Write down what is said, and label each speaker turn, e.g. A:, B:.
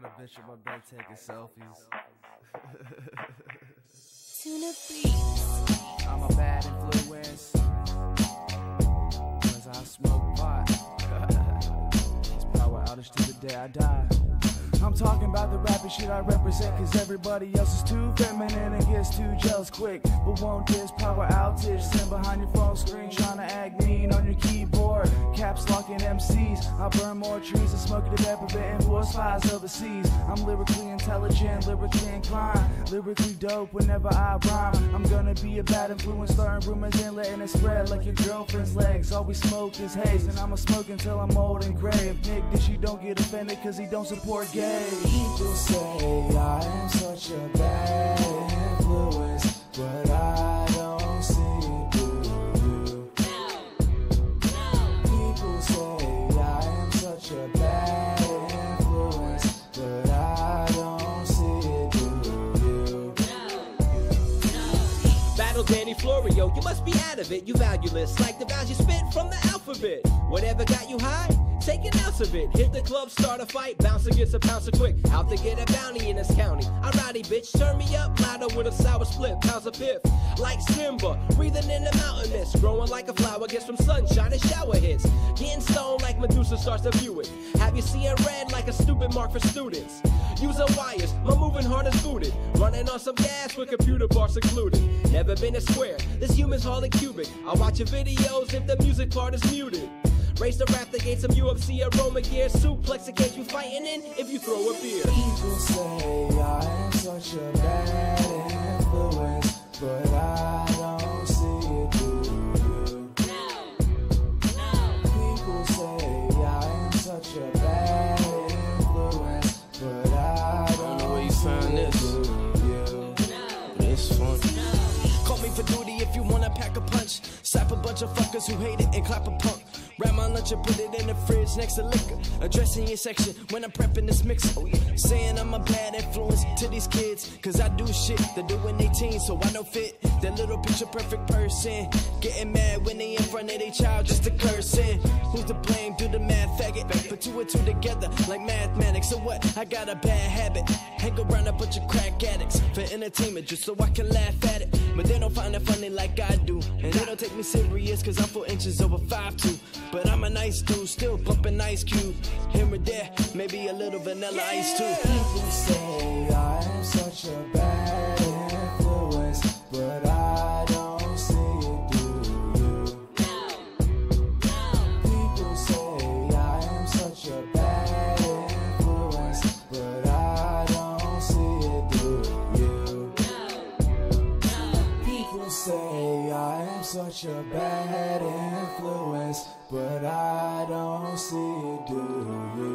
A: got a bitch in my bed taking selfies.
B: Tuna beats.
A: I'm a bad influence. Cause I smoke pot. it's power outage to the day I die. I'm talking about the rapping shit I represent Cause everybody else is too feminine and gets too jealous quick. But won't this power outage stand behind your phone screen Trying to act mean on your keyboard? Caps locking MCs I burn more trees than smoking the pepper and force fires overseas. I'm lyrically intelligent, lyrically inclined Lyrically dope whenever I rhyme. I'm gonna be a bad influence Starting rumors and letting it spread like your girlfriend's legs. All we smoke is haze And I'ma smoke until I'm old and gray If Nick this you don't get offended cause he don't support gay
C: People say I am such a bad influence, but I don't see it through you. People say I am such a bad influence, but I don't see it through you.
D: Battle Danny Florio, you must be out of it. You valueless, like the vowels you spit from the alphabet. Whatever got you high, take an ounce of it. Hit the club, start a fight, bounce against a pouncer quick. Out to get a bounty in this county. I rowdy bitch, turn me up louder with a sour split. Pounds of piff, like Simba, breathing in the mountain mist. Growing like a flower, gets from sunshine and shower hits. Getting stoned like Medusa starts to view it. Have you seeing red like a stupid mark for students? Using wires, my moving heart is booted. Running on some gas with computer bars included. Never been a square, this human's hardly cubic. I watch your videos if the music part is muted. Race the rap to gain some UFC aroma gear. Suplex against you fighting in if you throw a beer.
C: People say I am such a bad influence, but I don't see it through you. People say I am such a bad influence, but I don't
E: know where you found this.
C: through you.
E: It's funny.
F: Call me for duty who hate it and clap a punk. Wrap my lunch and put it in the fridge next to liquor. Addressing your section when I'm prepping this mix. Oh yeah. Saying I'm a bad influence to these kids. Cause I do shit they do when they teens, so I don't fit. That little picture perfect person. Getting mad when they in front of their child just to curse in. Who's to blame? Do the math faggot. Put two and two together like mathematics. So what? I got a bad habit. Hang around a bunch of crack addicts for entertainment just so I can laugh at it. But they don't find it funny like I do. And they don't take me serious cause I'm four inches over five two. But I'm a nice dude, still pumping Ice Cube. Here and there, maybe a little vanilla ice too.
C: People say I say I am such a bad influence, but I don't see it, do you?